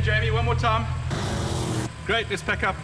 Jamie, one more time. Great, let's pack up.